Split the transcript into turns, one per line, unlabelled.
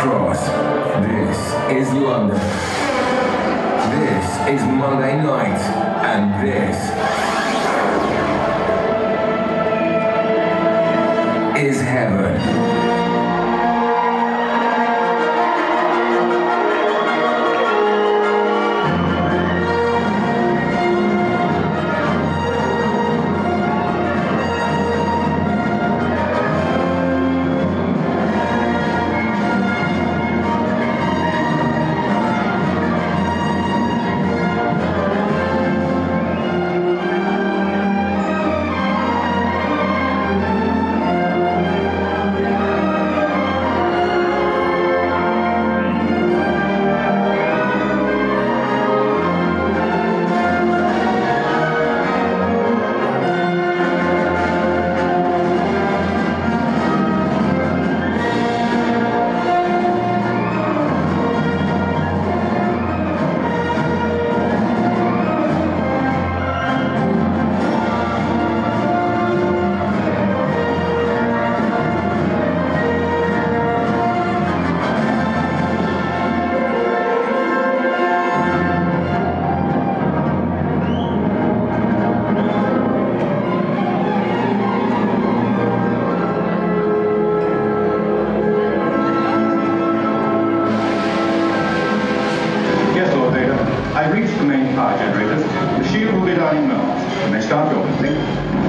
Cross. This is London. This is Monday night. And this is heaven.
Thank you.